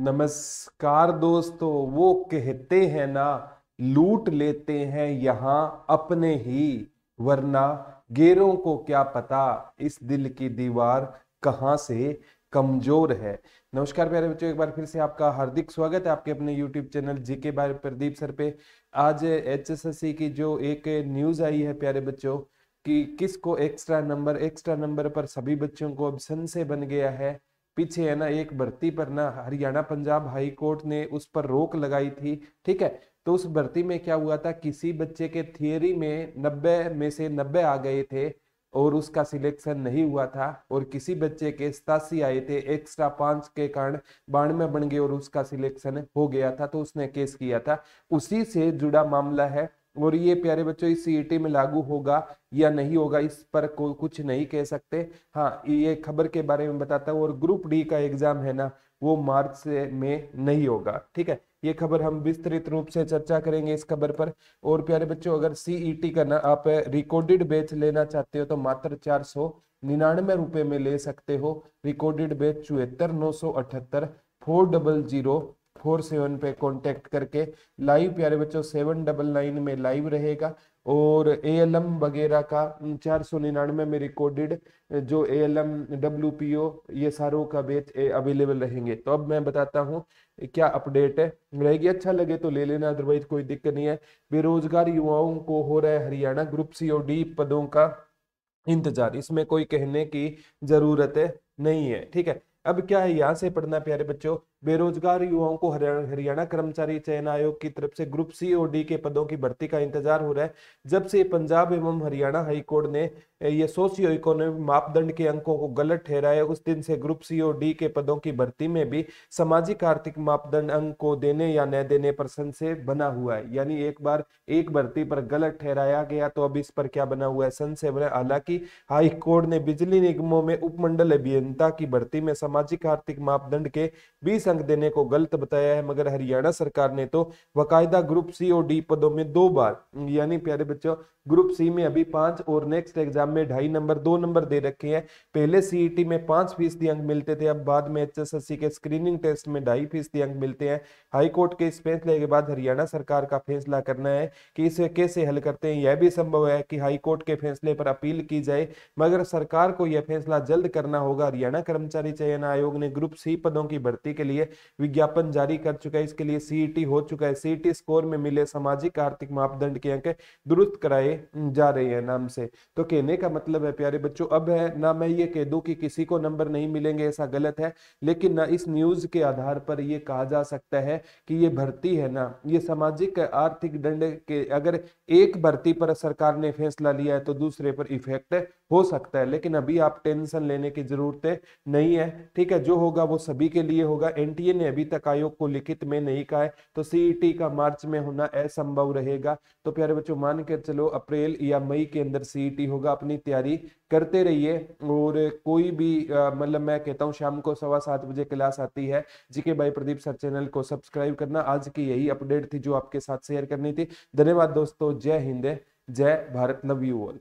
नमस्कार दोस्तों, वो कहते हैं ना, लूट लेते हैं यहाँ अपने ही। वरना गेरों को क्या पता इस दिल की दीवार कहाँ से कमज़ोर है। नमस्कार प्यारे बच्चों, एक बार फिर से आपका हार्दिक स्वागत है आपके अपने YouTube channel GK by Pradeep sir पे। आज एचएसएससी की जो एक न्यूज़ आई है प्यारे बच्चों, कि किसको एक्स्ट्रा नंबर एक्स्ट्रा नंबर पर सभी बच्चों को अब संशय बन गया है। पीछे है ना, एक भर्ती पर ना हरियाणा पंजाब हाई कोर्ट ने उस पर रोक लगाई थी, ठीक है? तो उस भर्ती में क्या हुआ था, किसी बच्चे के थियरी में नब्बे में से नब्बे आ गए थे और उसका सिलेक्शन नहीं हुआ था और किसी बच्चे के सतासी आए थे एक्स्ट्रा पाँच के कारण बानवे बन गए और उसका सिलेक्शन हो गया था तो उसने केस किया था। उसी से जुड़ा मामला है और ये प्यारे बच्चों, इस सीईटी में लागू होगा या नहीं होगा, इस पर कोई कुछ नहीं कह सकते। हाँ ये खबर के बारे में बताता हूँ और ग्रुप डी का एग्ज़ाम है ना, वो मार्च से में नहीं होगा, ठीक है? ये खबर हम विस्तृत रूप से चर्चा करेंगे इस खबर पर। और प्यारे बच्चों, अगर सीईटी का ना आप रिकॉर्डेड बैच लेना चाहते हो तो मात्र चार सौ निन्यानवे रुपए में ले सकते हो। रिकॉर्डेड बैच चौहत्तर नौ सौ अठहत्तर four double zero four seven पे कांटेक्ट करके लाइव प्यारे बच्चों, सेवन डबल नाइन में लाइव रहेगा। और ए एल एम वगैरह का चार सौ निन्यानवे में रिकॉर्डेड जो A L M W P O ये सारों का बेच अवेलेबल रहेंगे। तो अब मैं बताता हूँ क्या अपडेट है। रहेगी अच्छा लगे तो ले लेना अदरवाइज़ कोई दिक्कत नहीं है। बेरोजगार युवाओं को हो रहा है हरियाणा ग्रुप सी और डी पदों का इंतज़ार। इसमें कोई कहने की ज़रूरत नहीं है। ठीक है। अब क्या है? यहाँ से पढ़ना, प्यारे बच्चों। बेरोजगार युवाओं को हरियाणा कर्मचारी चयन आयोग की तरफ़ से ग्रुप सी और डी के पदों की भर्ती का इंतज़ार हो रहा है। जब से पंजाब एवं हरियाणा हाईकोर्ट ने ये सोशियो इकोनॉमिक मापदंड के अंकों को गलत ठहराया, उस दिन से ग्रुप सी और डी के पदों की भर्ती में भी सामाजिक, आर्थिक मापदंड अंक को देने या न देने पर संशय बना हुआ है। यानी एक बार एक भर्ती पर गलत ठहराया गया तो अब इस पर क्या बना हुआ है? संशय बना, हालाँकि हाईकोर्ट ने बिजली निगमों में उपमंडल अभियंता की भर्ती में सामाजिक, आर्थिक मापदंड के बीस अंक देने को गलत बताया है, मगर हरियाणा सरकार ने तो वकायदा ग्रुप सी और डी पदों में दो बार, यानी प्यारे बच्चों, ग्रुप सी में अभी पाँच और नेक्स्ट एग्ज़ाम में ढाई नंबर, दो नंबर दे रखे हैं। पहले सीईटी में पाँच फ़ीसदी अंक मिलते थे, अब बाद में एचएसएससी के स्क्रीनिंग टेस्ट में ढाई फ़ीसदी अंक मिलते हैं। हाई कोर्ट के इस फैसले के बाद हरियाणा सरकार का फैसला करना है कि इसे कैसे हल करते हैं, यह भी संभव है कि हाई कोर्ट के फैसले पर अपील की जाए, मगर सरकार को यह फैसला जल्द करना होगा, हरियाणा कर्मचारी चयन आयोग ने ग्रुप सी पदों की भर्ती के लिए विज्ञापन जारी कर चुका है। इसके लिए सीईटी हो चुका है। सीईटी स्कोर में मिले सामाजिक, आर्थिक मापदंड के अंक दुरुस्त कराए जा रहे हैं नाम से। तो कहने का मतलब है, प्यारे बच्चों, अब है, ना मैं ये कह दूँ कि किसी को नंबर नहीं मिलेंगे, ऐसा गलत है, लेकिन ना इस न्यूज़ के आधार पर ये कहा जा सकता है कि ये भर्ती है ना। ये सामाजिक, आर्थिक दंड के, अगर एक भर्ती पर सरकार ने फैसला लिया है तो दूसरे पर इफ़ेक्ट हो सकता है, लेकिन अभी आप टेंशन लेने की ज़रूरत नहीं है। ठीक है, जो होगा वो सभी के लिए होगा। एनटीए ने अभी तक आयोग को लिखित में नहीं कहा है तो सीईटी का मार्च में होना असंभव रहेगा। तो प्यारे बच्चों, मान के चलो अप्रैल या मई के अंदर सीईटी होगा, अपनी तैयारी करते रहिए। और कोई भी मतलब मैं कहता हूँ, शाम को सवा सात बजे क्लास आती है, जीके भाई प्रदीप सर चैनल को सब्सक्राइब करना। आज की यही अपडेट थी जो आपके साथ शेयर करनी थी। धन्यवाद दोस्तों, जय हिंद, जय भारत, लव यू ऑल।